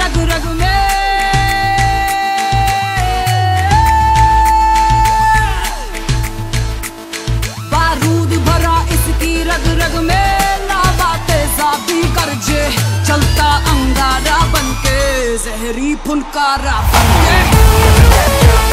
रग रग में। बारूद भरा इसकी रग रग में। लावा तेजा भी जे, चलता अंगारा बनके जहरी फुनकारा बनके